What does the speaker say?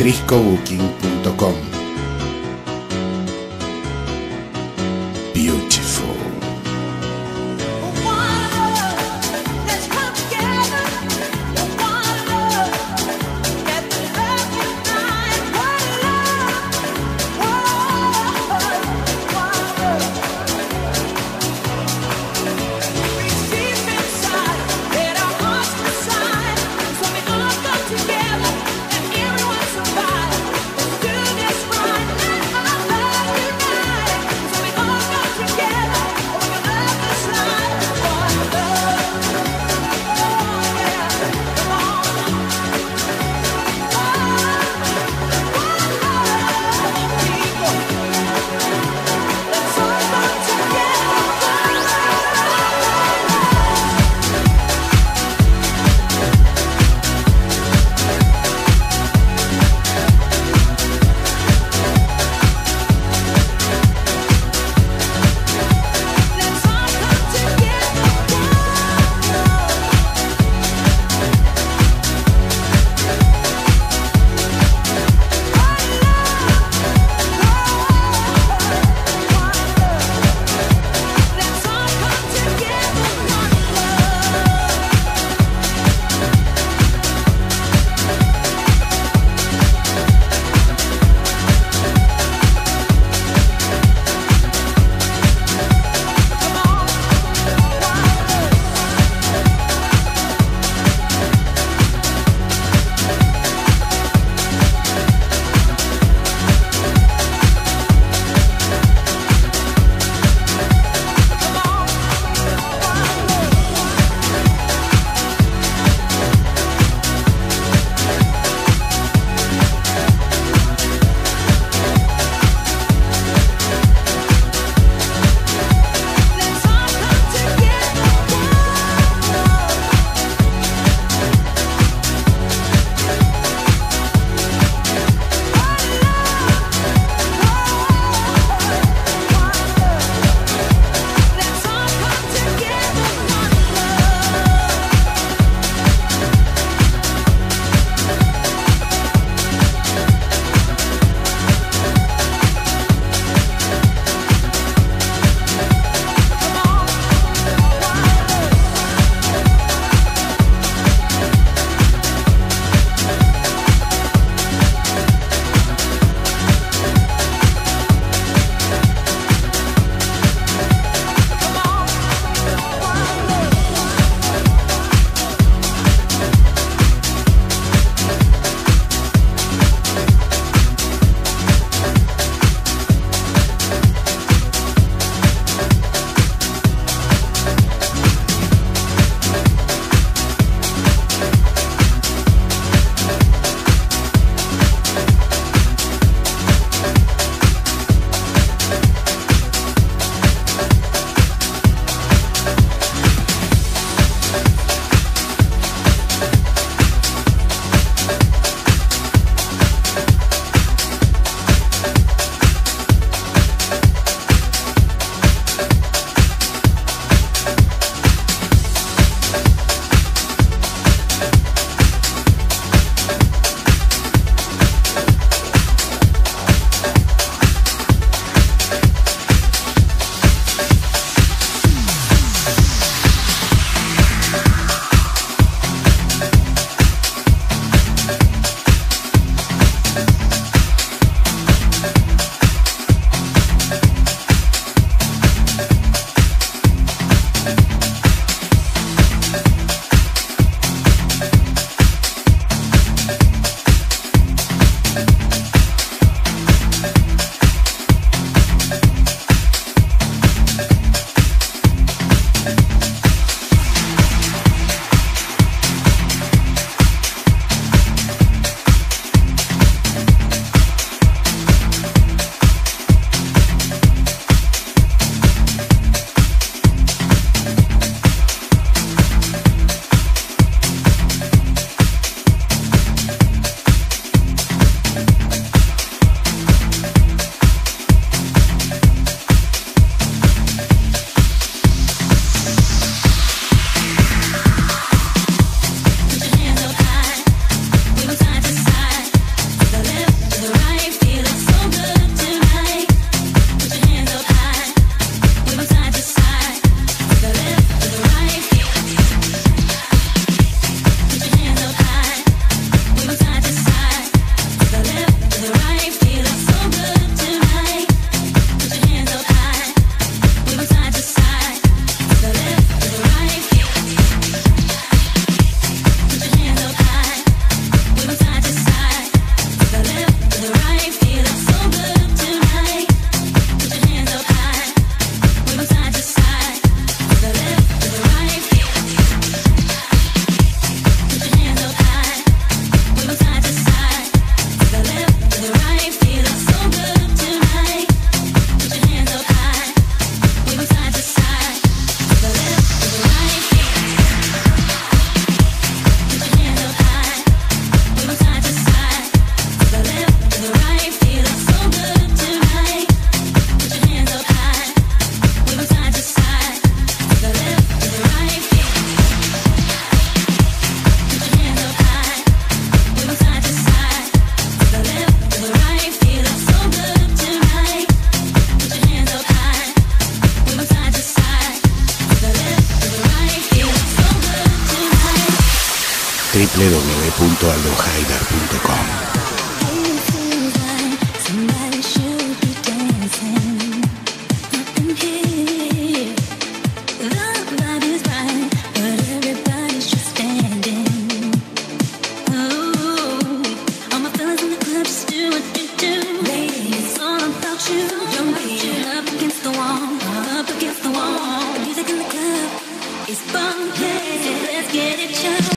triscobooking.com. www.aldojaider.com